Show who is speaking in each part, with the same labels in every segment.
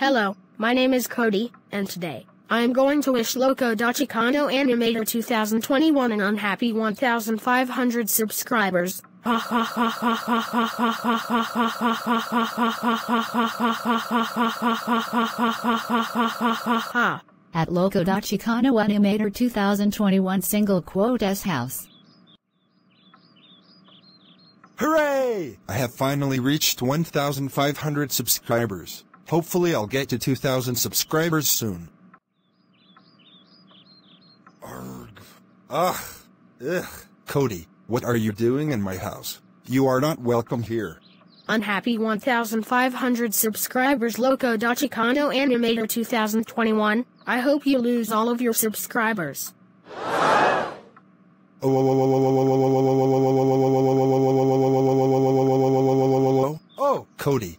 Speaker 1: Hello, my name is Cody, and today, I am going to wish Loco DaChicano Animator 2021 an unhappy 1,500 subscribers.
Speaker 2: At Loco DaChicano Animator 2021 single quote S house.
Speaker 3: Hooray! I have finally reached 1,500 subscribers. Hopefully I'll get to 2,000 subscribers soon. Arg. Ugh. Ugh. Cody, what are you doing in my house? You are not welcome here.
Speaker 1: Unhappy 1,500 subscribers Loco da Chicano Animator 2021. I hope you lose all of your subscribers.
Speaker 3: Oh, Cody,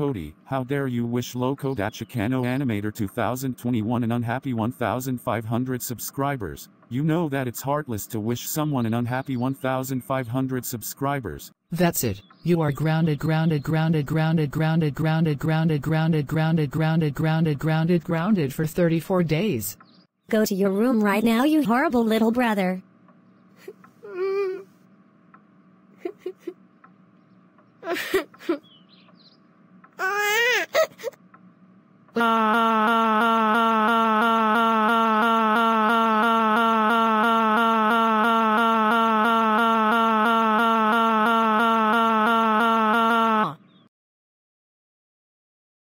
Speaker 4: Cody, how dare you wish Loco da Chicano Animator 2021 an unhappy 1,500 subscribers. You know that it's heartless to wish someone an unhappy 1,500 subscribers.
Speaker 5: That's it. You are grounded, grounded, grounded, grounded, grounded, grounded, grounded, grounded, grounded, grounded, grounded, grounded, grounded for 34 days.
Speaker 6: Go to your room right now, you horrible little brother.
Speaker 1: Ah.